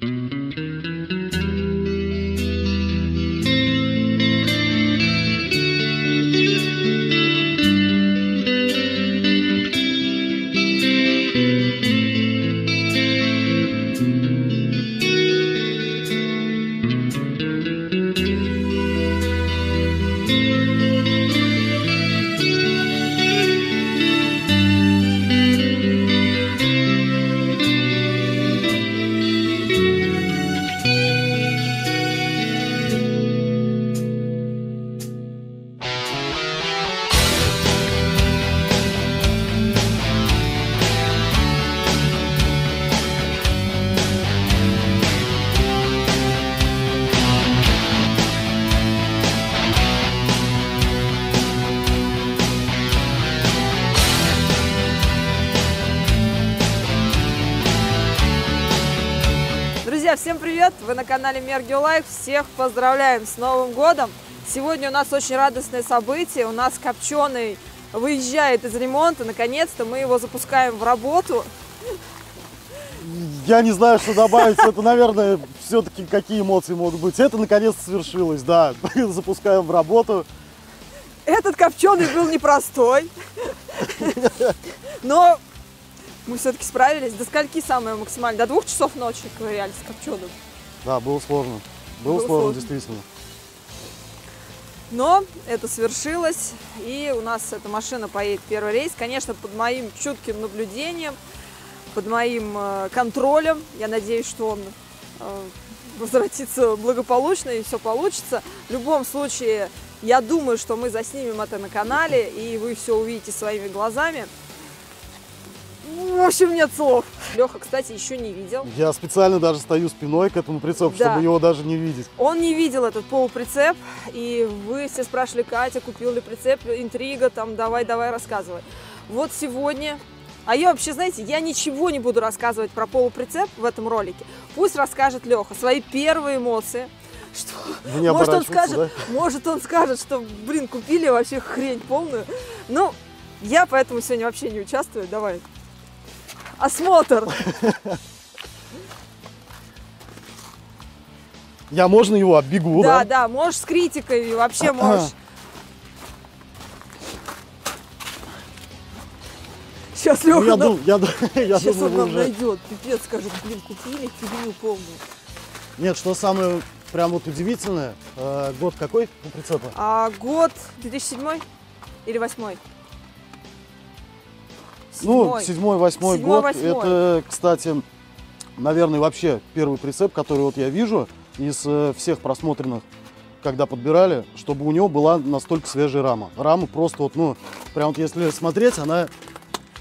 Mm-hmm. Друзья, всем привет! Вы на канале Мергио Лайф. Всех поздравляем с Новым годом! Сегодня у нас очень радостное событие. У нас Копченый выезжает из ремонта. Наконец-то мы его запускаем в работу. Я не знаю, что добавить. Это, наверное, все-таки какие эмоции могут быть. Это наконец-то свершилось, да. Запускаем в работу. Этот Копченый был непростой. Но мы все-таки справились. До скольки самое максимально? До двух часов ночи ковыряли с Копченым. Да, было сложно. Было, Было сложно, сложно. действительно. Но это свершилось, и у нас эта машина поедет первый рейс. Конечно, под моим чутким наблюдением, под моим э, контролем. Я надеюсь, что он э, возвратится благополучно и все получится. В любом случае, я думаю, что мы заснимем это на канале, и вы все увидите своими глазами. В общем, нет слов. Леха, кстати, еще не видел. Я специально даже стою спиной к этому прицепу, Да. чтобы его даже не видеть. Он не видел этот полуприцеп, и вы все спрашивали, Катя, купил ли прицеп, интрига, там, давай, давай, рассказывай. Вот сегодня, а я вообще, знаете, я ничего не буду рассказывать про полуприцеп в этом ролике. Пусть расскажет Леха свои первые эмоции. Что, Вы не может, он скажет, может, он скажет, что, блин, купили вообще хрень полную. Ну, я поэтому сегодня вообще не участвую. Давай. Осмотр. Я можно его оббегу, Да, да? да, можешь с критикой, вообще можешь. Сейчас Ну, Леха я дум- я я сейчас думаю, он нам уже... найдет. Пипец скажет, блин, купили фигню полную. Нет, что самое прям вот удивительное, э, год какой у прицепа? А год 2007 или 8? Ну, седьмой, восьмой год. Это, кстати, наверное, вообще первый прицеп, который вот я вижу из э, всех просмотренных, когда подбирали, чтобы у него была настолько свежая рама. Рама просто вот, ну, прям вот если смотреть, она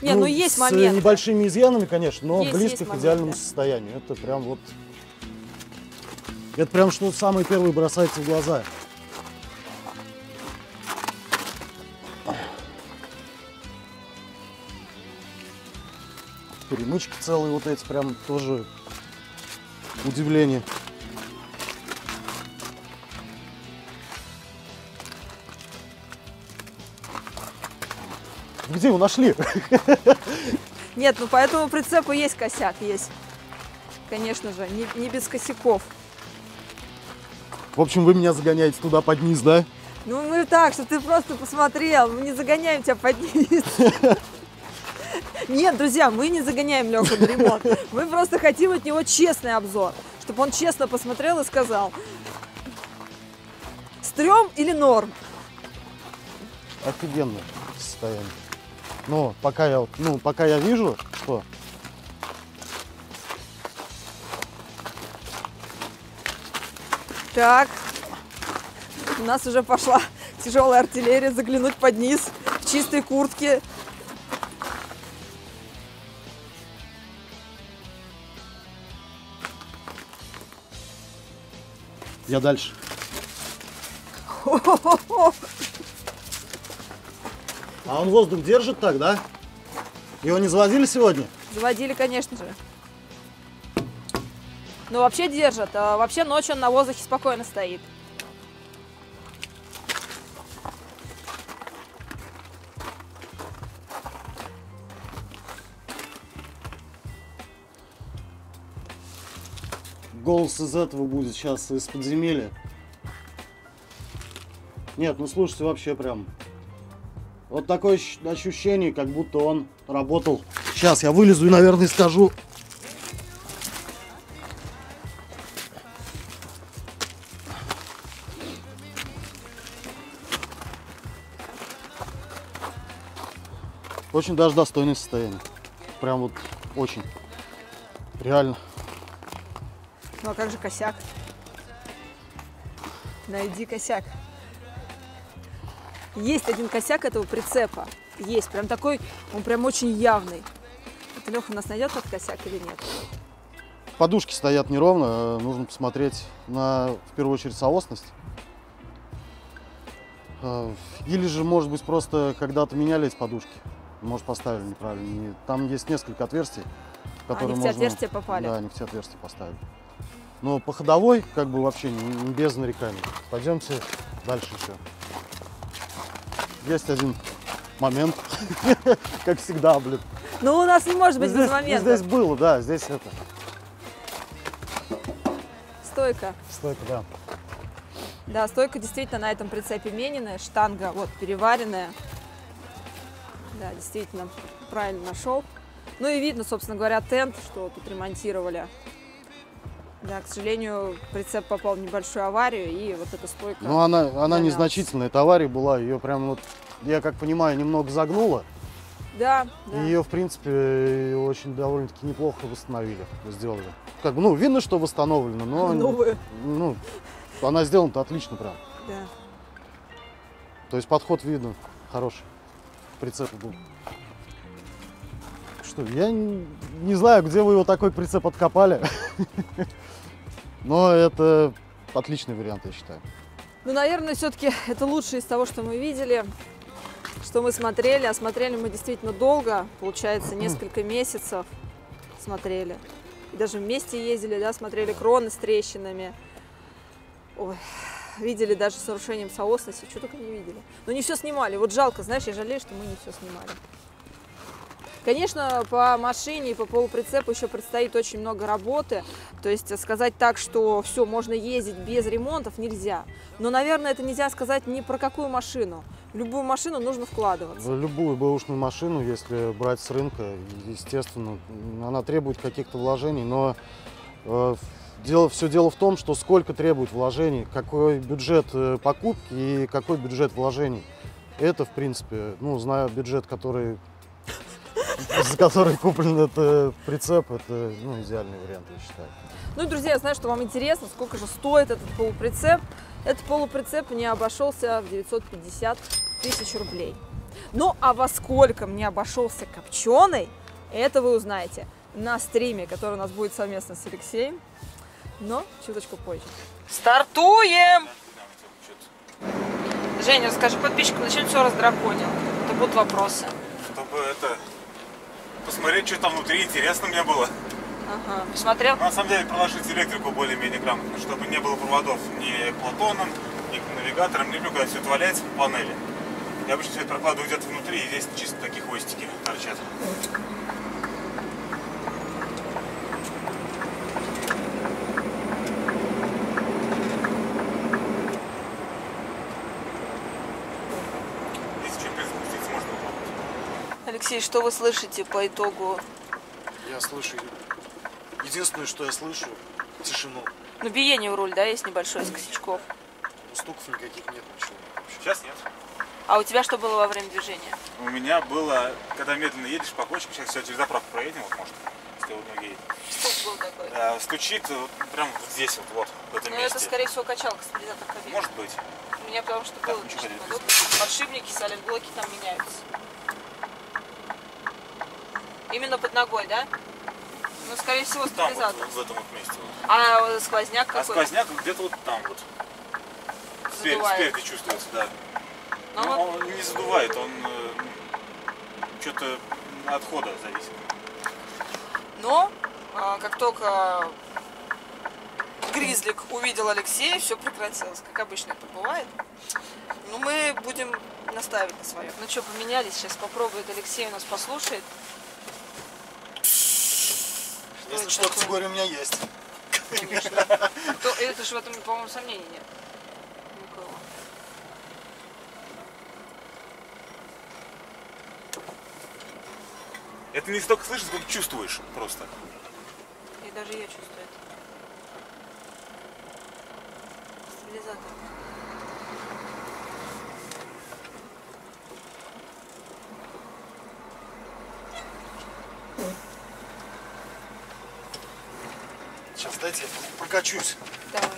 Не, ну, есть с моменты. небольшими изъянами, конечно, но Есть, близко есть к идеальному моменты. состоянию. Это прям вот... Это прям что самое первое бросается в глаза. Перемычки целые вот эти, прям тоже удивление. Где его нашли? Нет, ну по этому прицепу есть косяк, есть. Конечно же, не, не без косяков. В общем, вы меня загоняете туда под низ, да? Ну мы так, что ты просто посмотрел, мы не загоняем тебя под низ. Нет, друзья, мы не загоняем Леху на ремонт. Мы просто хотим от него честный обзор, чтобы он честно посмотрел и сказал, стрём или норм? Офигенное состояние. Но пока я, вот- ну, пока я вижу, что Так, у нас уже пошла тяжелая артиллерия заглянуть под низ в чистой куртке. Я дальше. А он воздух держит так, да? Его не завозили сегодня? Заводили, конечно же. Ну, вообще держат. А вообще ночью он на воздухе спокойно стоит. Голос из этого будет сейчас, из подземелья. Нет, ну слушайте, вообще прям... Вот такое ощ- ощущение, как будто он работал. Сейчас я вылезу и, наверное, скажу. Очень даже достойное состояние. Прям вот очень. Реально. Ну а как же косяк? Найди косяк. Есть один косяк этого прицепа. Есть. Прям такой, он прям очень явный. Это Леха нас найдет этот косяк или нет? Подушки стоят неровно, э, нужно посмотреть на, в первую очередь, соосность. Э, Или же, может быть, просто когда-то меняли эти подушки. Может, поставили неправильно. Там есть несколько отверстий, в которые в те можно... отверстия попали? Да, они в те отверстия поставили. Но по ходовой, как бы вообще без нареканий. Пойдемте дальше еще. Есть один момент, как всегда, блин. Ну, у нас не может быть Ну, без здесь, ну, момента. здесь было, да, здесь это. Стойка. Стойка, да. Да, стойка действительно на этом прицепе мененная, штанга вот переваренная. Да, действительно, правильно нашел. Ну и видно, собственно говоря, тент, что тут ремонтировали. Да, к сожалению, прицеп попал в небольшую аварию, и вот эта стойка... Ну, она, она незначительная, эта авария была, ее прям вот, я как понимаю, немного загнула. Да, да. И ее, в принципе, очень довольно-таки неплохо восстановили, сделали. Как бы, ну, видно, что восстановлено, но, Новую. ну, она сделана-то отлично прям. Да. То есть подход видно, хороший. Прицеп был. Что, я не знаю, где вы его такой прицеп откопали. Но это отличный вариант, я считаю. Ну, наверное, все-таки это лучшее из того, что мы видели, что мы смотрели. А смотрели мы действительно долго, получается, несколько месяцев смотрели. И даже вместе ездили, да, смотрели кроны с трещинами. Ой, видели даже с нарушением соосности, что только не видели. Но не все снимали. Вот жалко, знаешь, я жалею, что мы не все снимали. Конечно, по машине и по полуприцепу еще предстоит очень много работы. То есть сказать так, что все, можно ездить без ремонтов, нельзя. Но, наверное, это нельзя сказать ни про какую машину. В любую машину нужно вкладываться. Любую бэушную машину, если брать с рынка, естественно, она требует каких-то вложений, но э, дело, все дело в том, что сколько требует вложений, какой бюджет э, покупки и какой бюджет вложений. Это, в принципе, ну, зная бюджет, который за который куплен этот прицеп, это ну, идеальный вариант, я считаю. Ну и, друзья, я знаю, что вам интересно, сколько же стоит этот полуприцеп. Этот полуприцеп мне обошелся в 950 тысяч рублей. Ну а во сколько мне обошелся копченый, это вы узнаете на стриме, который у нас будет совместно с Алексеем, но чуточку позже. Стартуем! Женя, расскажи подписчикам, зачем все раздраконил? Это будут вопросы. Чтобы это посмотреть, что там внутри, интересно мне было. Ага. Посмотрел? На самом деле проложить электрику более-менее грамотно, чтобы не было проводов ни Платоном, ни навигатором, не люблю, когда все это валяется по панели. Я обычно все это прокладываю где-то внутри, и здесь чисто такие хвостики торчат. Если что-нибудь перезапуститься, можно попробовать. Алексей, что вы слышите по итогу? Я слышу, единственное, что я слышу, тишину. Ну, биение в руль, да, есть небольшое из косячков. Стуков никаких нет, ничего вообще. Сейчас нет. А у тебя что было во время движения? У меня было, когда медленно едешь по кочкам, сейчас все через заправку проедем, вот может, если вот ноги едет. Стук был такой. Э, стучит вот прям вот здесь вот, вот в этом Ну, месте. это, скорее всего, качалка стабилизатор кабины. Может быть. У меня потому что Так, было не удобно. Подшипники, солид-блоки там меняются. Именно под ногой, да? Ну, скорее всего, Там вот, стабилизатор. в этом вот месте. Вот. А сквозняк А какой? сквозняк где-то вот там вот. Задувает. спереди чувствуется, да. Ну, Но вот он не задувает, он что-то от хода зависит. Но а, как только Гризлик увидел Алексея, все прекратилось. Как обычно это бывает. Ну, мы будем настаивать на своем. Ну что, поменялись, сейчас попробует Алексей у нас послушает. Если что, категория у меня есть. конечно. То- Это же в этом, по-моему, сомнений нет. Никакого. Это не столько слышишь, сколько чувствуешь просто. И даже я чувствую это. Стабилизатор. Дайте я прокачусь. Давай.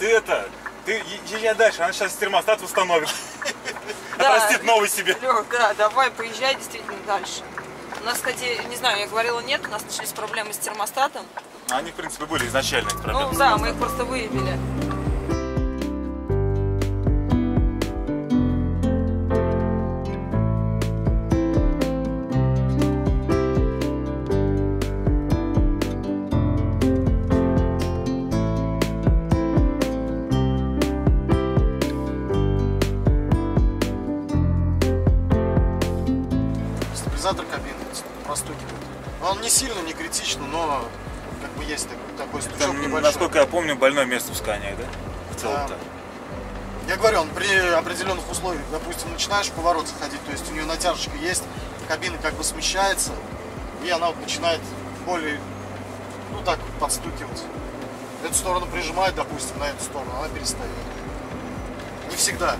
Ты это, ты езжай дальше, она сейчас термостат установит. Да. Отрастит новый себе. Лёх, да, давай, поезжай действительно дальше. У нас, кстати, не знаю, я говорила нет, у нас начались проблемы с термостатом. Они, в принципе, были изначально. Ну да, мы их просто выявили. Простукивает. Он не сильно, не критично, но как бы есть такой, такой стучок Там, небольшой. насколько я помню, больное место в сканиях, да? В целом-то. Я говорю, он при определенных условиях, допустим, начинаешь в поворот заходить, то есть у нее натяжечка есть, кабина как бы смещается, и она вот начинает более, ну так, подстукивать. Эту сторону прижимает, допустим, на эту сторону, она перестает. Не всегда.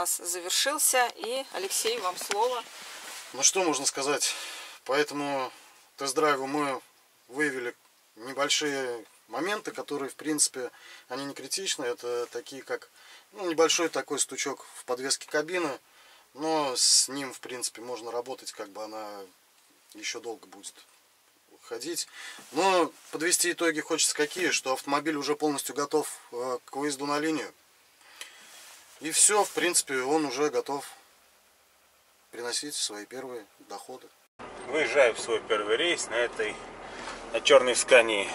Нас завершился, и, Алексей, вам слово. Ну что можно сказать? По этому тест-драйву мы выявили небольшие моменты, которые, в принципе, они не критичны. Это такие, как ну, небольшой такой стучок в подвеске кабины, но с ним, в принципе, можно работать, как бы она еще долго будет ходить. Но подвести итоги хочется какие, что автомобиль уже полностью готов э, к выезду на линию. И все, в принципе, он уже готов приносить свои первые доходы. Выезжаю в свой первый рейс на этой, на черной скании.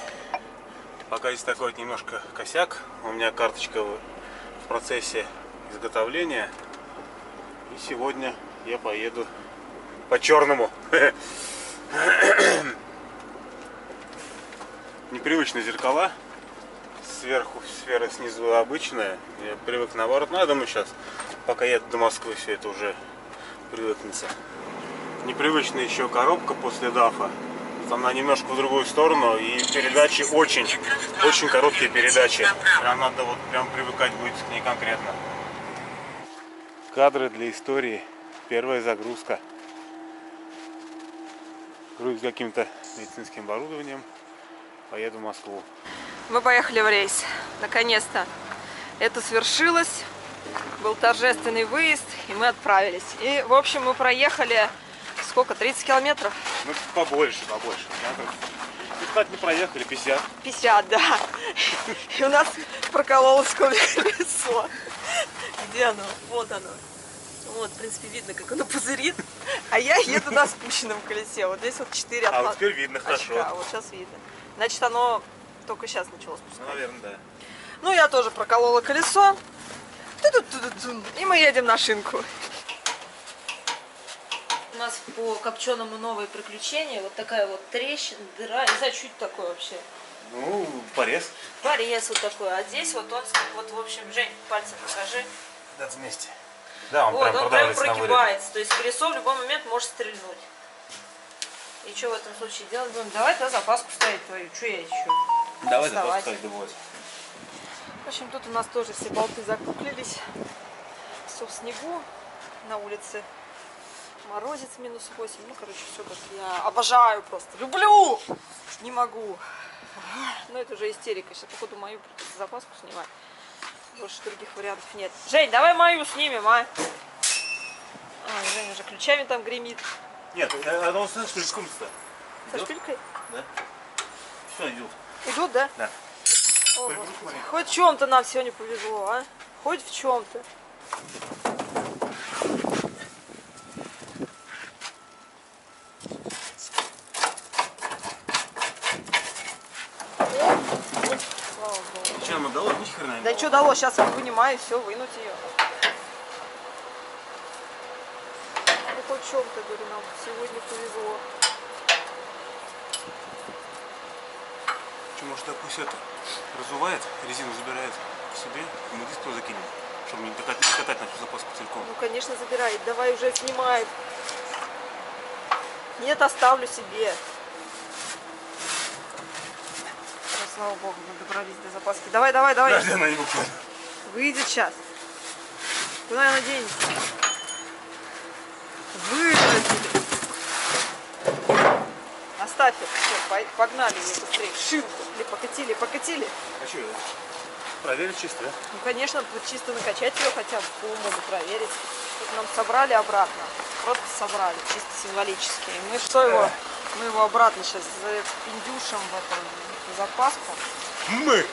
Пока здесь такой вот немножко косяк. У меня карточка в процессе изготовления. И сегодня я поеду по черному. Непривычные зеркала. Сверху сфера, снизу обычная. Я привык наоборот. Ну, я думаю, сейчас, пока еду до Москвы, все это уже привыкнется. Непривычная еще коробка после дафа. Там она немножко в другую сторону и передачи очень, очень короткие передачи. Прям надо вот прям привыкать будет к ней конкретно. Кадры для истории. Первая загрузка. Грузит каким-то медицинским оборудованием. Поеду в Москву. Мы поехали в рейс. Наконец-то это свершилось. Был торжественный выезд, и мы отправились. И, в общем, мы проехали сколько? 30 километров? Ну, побольше, побольше. И, кстати, не проехали 50. 50, да. И у нас прокололось колесо. Где оно? Вот оно. Вот, в принципе, видно, как оно пузырит. А я еду на спущенном колесе. Вот здесь вот 4 А вот теперь видно хорошо. Вот сейчас видно. Значит, оно только сейчас начало спускаться. Ну, наверное, да. Ну, я тоже проколола колесо. И мы едем на шинку. У нас по копченому новые приключения. Вот такая вот трещина, дыра. Не знаю, что это такое вообще. Ну, порез. Порез вот такой. А здесь вот он, вот, в общем, Жень, пальцем покажи. Да, вместе. Да, он вот, прям он прям прогибается. То есть колесо в любой момент может стрельнуть. И что в этом случае делать будем? Давай тогда запаску ставить твою. Что я еще? Давай Доставать. запускать будет. В общем, тут у нас тоже все болты закуклились. Все в снегу на улице. Морозец минус 8. Ну, короче, все как я обожаю просто. Люблю! Не могу. Ну, это уже истерика. Сейчас, походу, мою придется запаску снимать. Больше других вариантов нет. Жень, давай мою снимем, а? Ой, Женя уже ключами там гремит. Нет, э, оно с шпильком-то. Со шпилькой? Все идет. Идут, да? Да. О. Хоть в чем-то нам сегодня повезло, а? Хоть в чем-то. Что? Ни хрена не Да что дало, сейчас вынимаю, все, вынуть ее. Ну хоть в чем-то, говорю, нам сегодня повезло. Что, может, так пусть это разувает, резину забирает к себе, и мы диск туда закинем, чтобы не катать, не катать нашу запаску целиком. Ну, конечно, забирает. Давай уже снимай. Нет, оставлю себе. Ну, слава богу, мы добрались до запаски. Давай, давай, давай. Подожди, она не выходит. Выйдет сейчас. Куда она денется? Оставь. Все, погнали ее быстрее. в Шинку. Или покатили, покатили. А что, проверить чисто, да? Ну, конечно, чисто накачать ее хотя бы по уму бы проверить. Тут нам собрали обратно. Просто собрали, чисто символически. И мы что его? Мы его обратно сейчас запиндюшим в эту в запаску. Мы,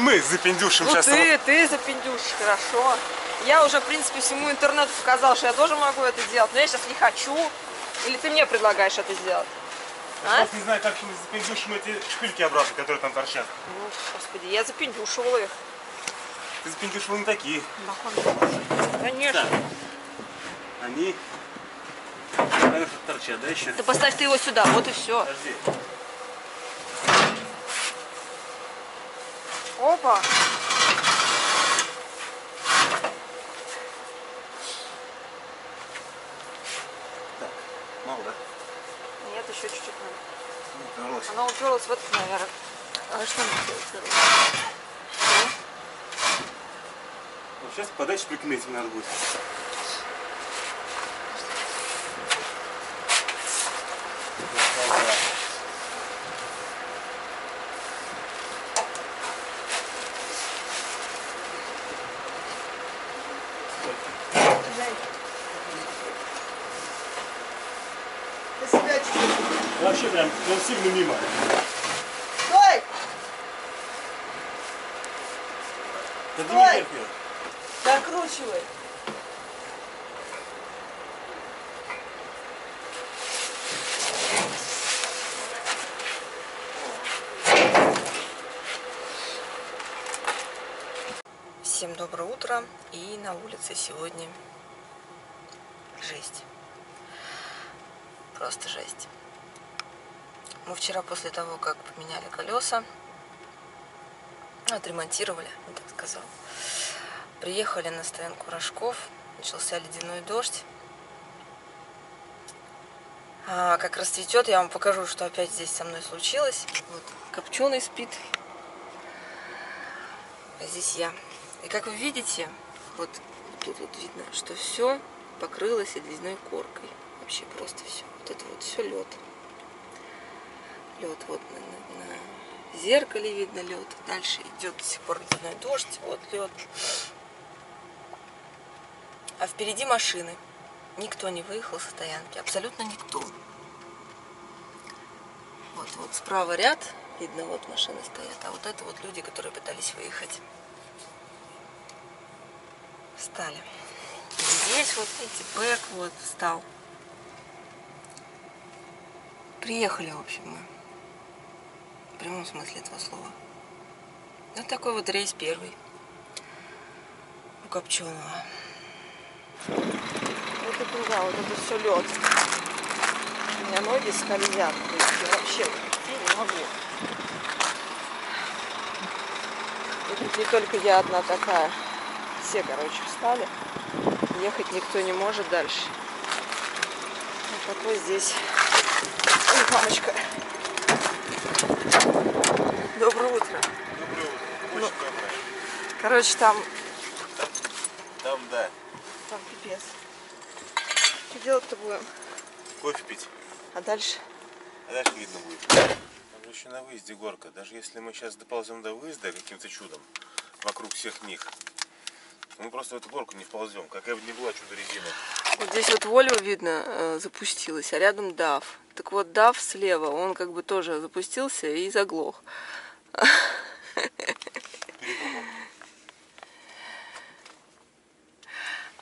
мы запиндюшим Ну сейчас. ты, ты запиндюшишь, хорошо. Я уже, в принципе, всему интернету показал, что я тоже могу это делать, но я сейчас не хочу. Или ты мне предлагаешь это сделать? А? Я не знаю, как мы запиндюшим эти шпильки обратно, которые там торчат. Ну, господи, я запиндюшивала их. Ты запиндюшил не такие. Конечно. Так. Они торчат, да, еще? Ты поставь ты его сюда, вот и все. Подожди. Опа. Так, мало, да? Нет, еще чуть-чуть надо. Ну, уперлась. Она уперлась в этот, наверное. А что она уперлась? Вот сейчас шпильками этим надо будет. Ты себя чувствуешь? Вообще прям, прям сильно мимо. Стой! Да ты не. Закручивай. Всем доброе утро. И на улице сегодня жесть. Просто жесть. Мы вчера после того, как поменяли колеса, отремонтировали, я так сказал, Приехали на стоянку Рожков, начался ледяной дождь. А как расцветет, я вам покажу, что опять здесь со мной случилось. Вот, копченый спит. А здесь я. И как вы видите, вот тут вот видно, что все покрылось ледяной коркой. Вообще просто все. Вот это вот все лед. Лед вот на, на- на зеркале видно лед. Дальше идет до сих пор ледяной дождь. Вот лед. А впереди машины. Никто не выехал со стоянки. Абсолютно никто. Вот, вот справа ряд. Видно, вот машины стоят. А вот это вот люди, которые пытались выехать. Встали. Здесь вот, видите, бэк вот встал. Приехали, в общем, мы. В прямом смысле этого слова. Вот такой вот рейс первый. У Копченого. Это да, вот это все лед. У меня ноги скользят. Я вообще не могу. Тут не только я одна такая. Все, короче, встали. Ехать никто не может дальше. Вот такой здесь. Ой, мамочка. Доброе утро. Доброе утро. Ну. Очень доброе. Короче, там, Там, да. там пипец. Что делать-то будем? Кофе пить. А дальше? А дальше видно будет. Там же еще на выезде горка. Даже если мы сейчас доползем до выезда каким-то чудом вокруг всех них, мы просто в эту горку не вползем. Какая бы ни была чудо резина. Вот здесь вот Вольво, видно, э, запустилась, а рядом DAF. Так вот, DAF слева, он как бы тоже запустился и заглох.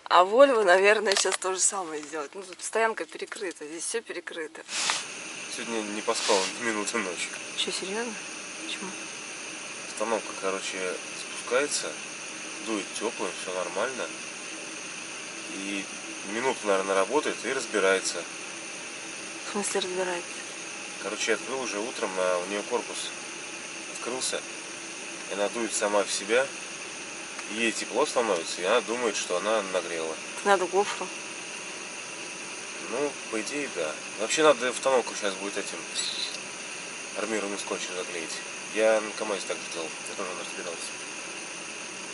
А Вольво, наверное, сейчас то же самое сделать. Ну, тут стоянка перекрыта, здесь все перекрыто. Сегодня не поспал ни минуты ночи. Что, серьезно? Почему? Остановка, короче, спускается, дует теплым, все нормально. И минуту, наверное, работает и разбирается. В смысле разбирается? Короче, я открыл уже утром, а у нее корпус открылся. И она дует сама в себя. И ей тепло становится, и она думает, что она нагрела. Надо гофру. Ну, по идее, да. Вообще надо автономку сейчас будет этим армированным скотчем заклеить. Я на КамАЗе так делал. Я тоже разбирался.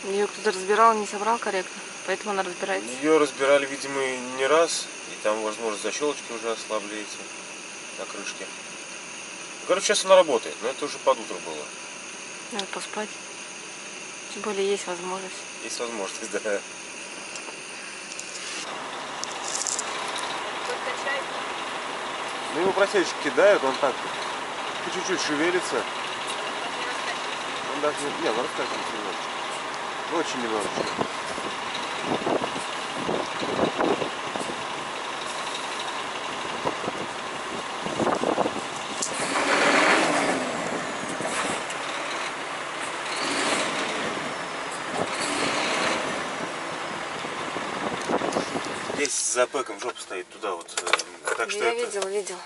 Ее кто-то разбирал, не собрал корректно. Поэтому она разбирается. Ее разбирали, видимо, не раз. И там, возможно, защелочки уже ослабли эти на крышке. Ну, короче, сейчас она работает, но это уже под утро было. Надо поспать. Тем более есть возможность. Есть возможность, да. Ну, его просечки кидают, он так чуть-чуть шевелится. Он даже не... Не, он раскачивается немножечко. Очень немножечко. Здесь за пэком жопа стоит туда вот. э, Так что Я это... видел, видел.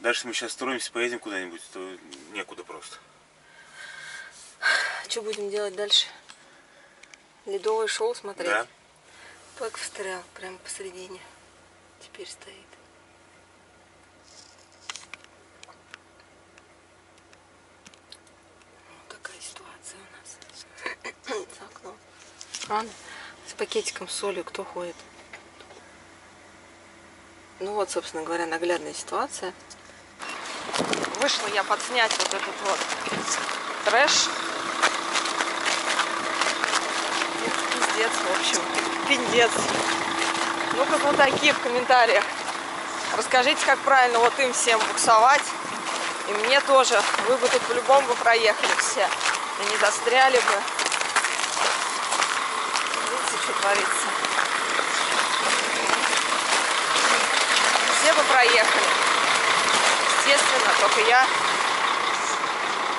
Дальше мы сейчас строимся, поедем куда-нибудь, то некуда просто. Что будем делать дальше? Ледовое шоу смотреть? Да. Пэк встрял прямо посередине. Теперь стоит. Вот такая ситуация у нас. За окном. Рано. С пакетиком с солью кто ходит? Ну вот, собственно говоря, наглядная ситуация. Вышла я подснять вот этот вот трэш. Пиздец, в общем. Пиндец. Ну-ка, вот такие в комментариях. Расскажите, как правильно вот им всем буксовать. И мне тоже. Вы бы тут по-любому бы проехали все. И не застряли бы. Видите, что творится? Все бы проехали. Естественно, только я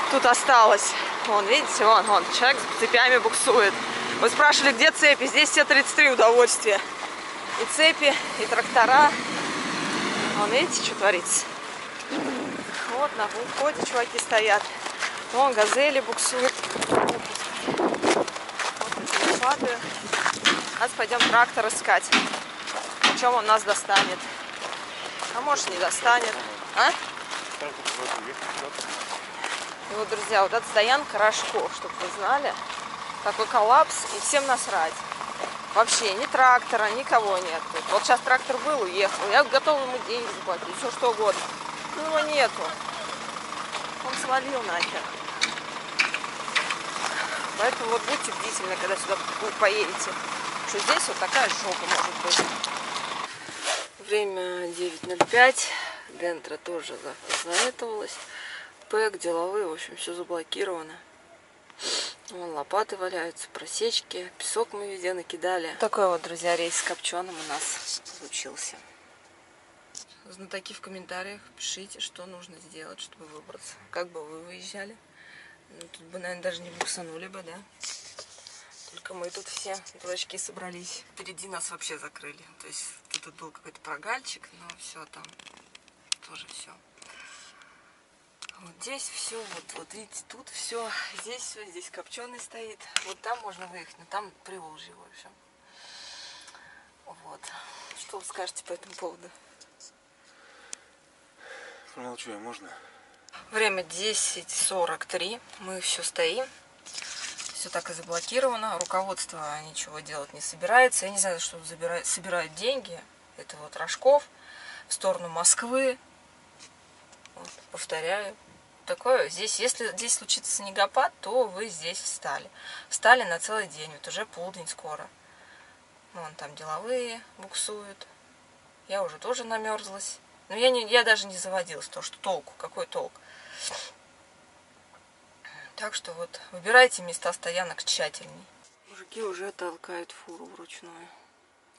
тут осталась. Вон, видите, вон, вон, человек цепями буксует. Вы спрашивали, где цепи? Здесь все 33 удовольствия. И цепи, и трактора. Вон, видите, что творится? Вот на входе чуваки стоят. Вон газели буксуют. Вот эти лопаты. Сейчас пойдем трактор искать. Причем он нас достанет. А может не достанет. А? И вот, друзья, вот эта стоянка Рожков, чтобы вы знали. Такой коллапс, и всем насрать. Вообще, ни трактора, никого нет. Вот сейчас трактор был, уехал. Я готова ему деньги заплатить, все что угодно. Ну, его нету. Он свалил нахер. Поэтому вот будьте бдительны, когда сюда поедете. Что здесь вот такая жопа может быть. Время 9.05. Дентра тоже запаметовалась. Пэк, деловые, в общем, все заблокировано. Вон лопаты валяются, просечки, песок мы везде накидали. Такой вот, друзья, рейс с копченым у нас получился. Знатоки в комментариях пишите, что нужно сделать, чтобы выбраться. Как бы вы выезжали? Ну, тут бы, наверное, даже не буксанули бы, да? Только мы тут все дурачки собрались. Впереди нас вообще закрыли. То есть тут был какой-то прогальчик, но все там тоже все. Вот здесь все, вот, вот видите, тут все, здесь все, здесь копченый стоит. Вот там можно выехать, но там приволжье, в общем. Вот. Что вы скажете по этому поводу? Молчу я, можно? Время 10.43. Мы все стоим. Все так и заблокировано. Руководство ничего делать не собирается. Я не знаю, что забирает, собирают деньги. Это вот Рожков в сторону Москвы. Вот, повторяю. Такое здесь, если здесь случится снегопад, то вы здесь встали. Встали на целый день, вот уже полдень скоро. Вон там деловые буксуют. Я уже тоже намерзлась. Но я, не, я даже не заводилась, то что толку, какой толк. Так что вот, выбирайте места стоянок тщательней. Мужики уже толкают фуру вручную.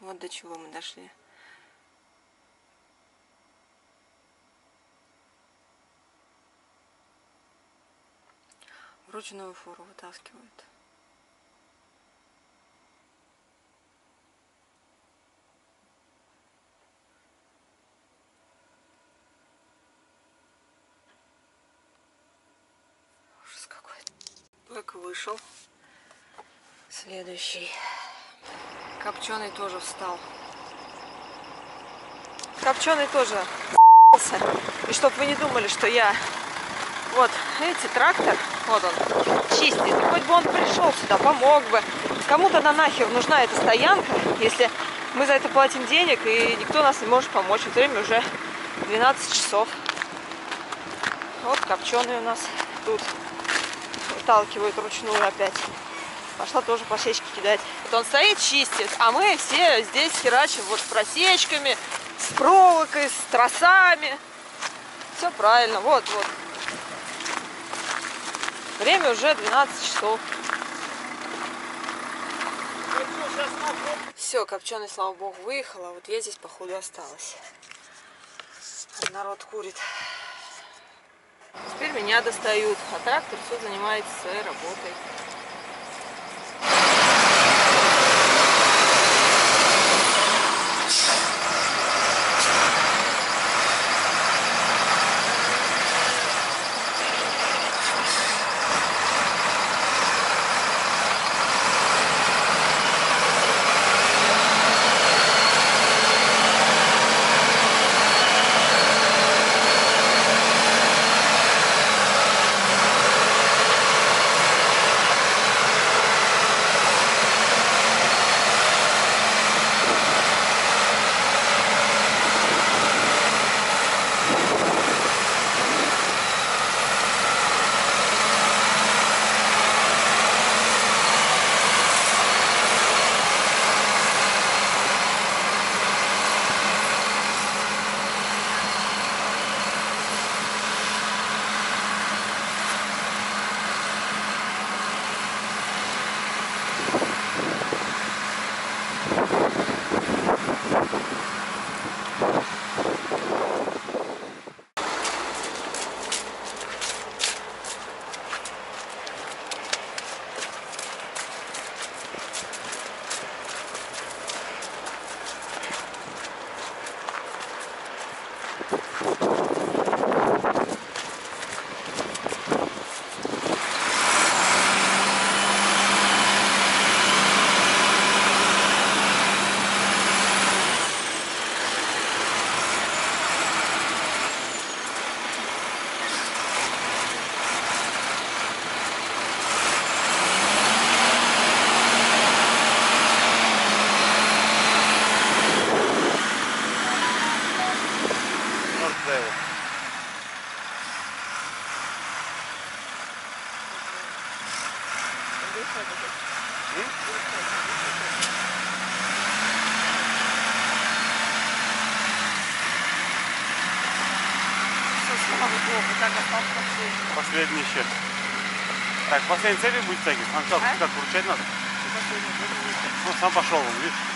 Вот до чего мы дошли. Вручную фуру вытаскивают. Ужас какой-то. Бэк вышел. Следующий. Копченый тоже встал. Копченый тоже И чтобы вы не думали, что я... Вот, видите, трактор, вот он, чистит. Хоть бы он пришел сюда, помог бы. Кому-то на нахер нужна эта стоянка, если мы за это платим денег, и никто нас не может помочь. Время уже 12 часов. Вот копченый у нас тут выталкивают вручную опять. Пошла тоже посечки кидать. Вот он стоит, чистит, а мы все здесь херачим вот с просечками, с проволокой, с тросами. Все правильно, вот, вот. Время уже 12 часов. Все, копченый, слава богу, выехала. Вот я здесь, походу, осталась. Народ курит. Теперь меня достают, а трактор все занимается своей работой. Последний цепи будет тягивать. А как, А? как вручать надо? Ну, сам пошел, он, видишь?